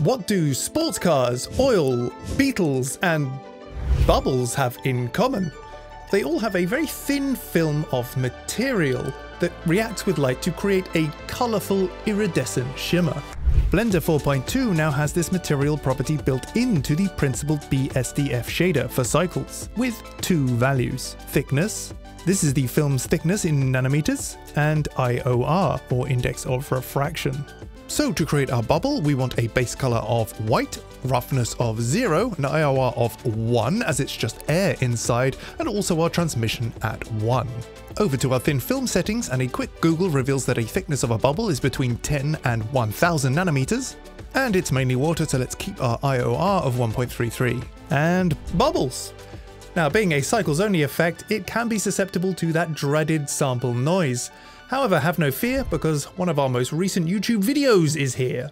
What do sports cars, oil, beetles, and bubbles have in common? They all have a very thin film of material that reacts with light to create a colourful iridescent shimmer. Blender 4.2 now has this material property built into the principled BSDF shader for cycles, with two values, thickness, this is the film's thickness in nanometers, and IOR, or index of refraction. So to create our bubble, we want a base color of white, roughness of 0, an IOR of 1 as it's just air inside, and also our transmission at 1. Over to our thin film settings and a quick Google reveals that a thickness of a bubble is between 10 and 1000 nanometers, and it's mainly water so let's keep our IOR of 1.33. And bubbles! Now being a cycles only effect, it can be susceptible to that dreaded sample noise. However, have no fear because one of our most recent YouTube videos is here.